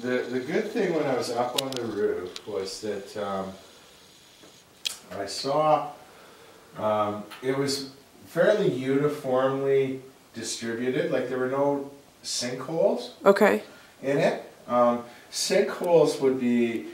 the, the good thing when I was up on the roof was that um, I saw um, it was fairly uniformly distributed, like there were no sinkholes Okay. in it. Um, sinkholes would be